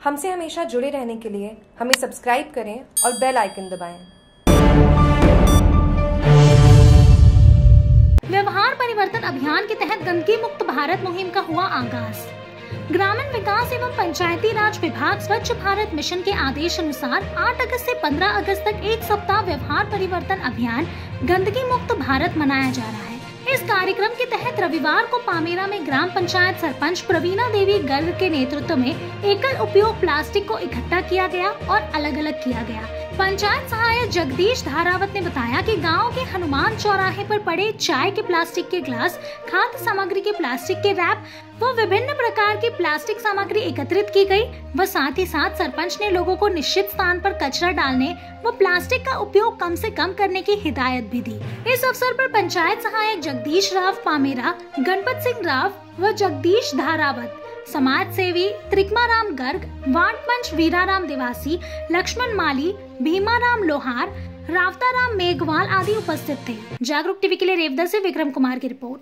हमसे हमेशा जुड़े रहने के लिए हमें सब्सक्राइब करें और बेल आइकन दबाएँ। व्यवहार परिवर्तन अभियान के तहत गंदगी मुक्त भारत मुहिम का हुआ आगाज़ ग्रामीण विकास एवं पंचायती राज विभाग स्वच्छ भारत मिशन के आदेश अनुसार 8 अगस्त से 15 अगस्त तक एक सप्ताह व्यवहार परिवर्तन अभियान गंदगी मुक्त भारत मनाया जा रहा है इस कार्यक्रम के तहत रविवार को पामेरा में ग्राम पंचायत सरपंच प्रवीणा देवी गर्ग के नेतृत्व में एकल उपयोग प्लास्टिक को इकट्ठा किया गया और अलग अलग किया गया। पंचायत सहायक जगदीश धारावत ने बताया कि गाँव के हनुमान चौराहे पर पड़े चाय के प्लास्टिक के ग्लास, खाद्य सामग्री के प्लास्टिक के रैप व विभिन्न प्रकार की प्लास्टिक सामग्री एकत्रित की गई व साथ ही साथ सरपंच ने लोगों को निश्चित स्थान पर कचरा डालने व प्लास्टिक का उपयोग कम से कम करने की हिदायत भी दी। इस अवसर पर पंचायत सहायक जगदीश राव पामेरा, गणपत सिंह राव व जगदीश धारावत समाज सेवी त्रिकमाराम गर्ग पंच वीराराम देवासी, लक्ष्मण माली, भीमाराम लोहार, रावताराम मेघवाल आदि उपस्थित थे। जागरूक टीवी के लिए रेवदा से विक्रम कुमार की रिपोर्ट।